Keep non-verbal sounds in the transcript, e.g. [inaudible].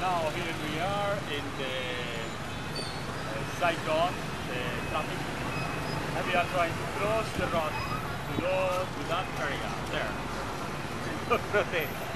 Now here we are in the uh, Saigon, the traffic, and we are trying to cross the road to go to that area. There. [laughs]